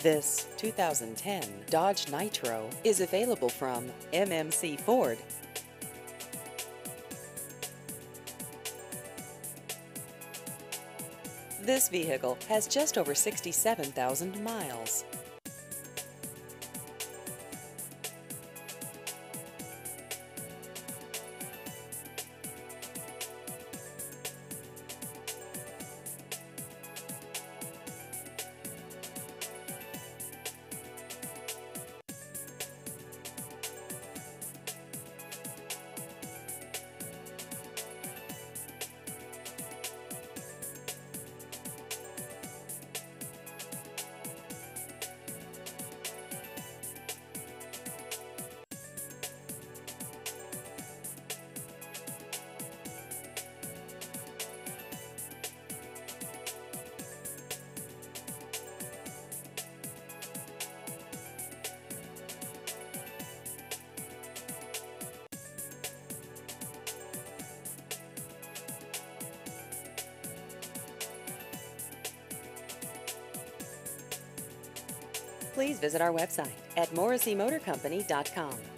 This 2010 Dodge Nitro is available from MMC Ford. This vehicle has just over 67,000 miles. Please visit our website at morrisseymotorcompany.com.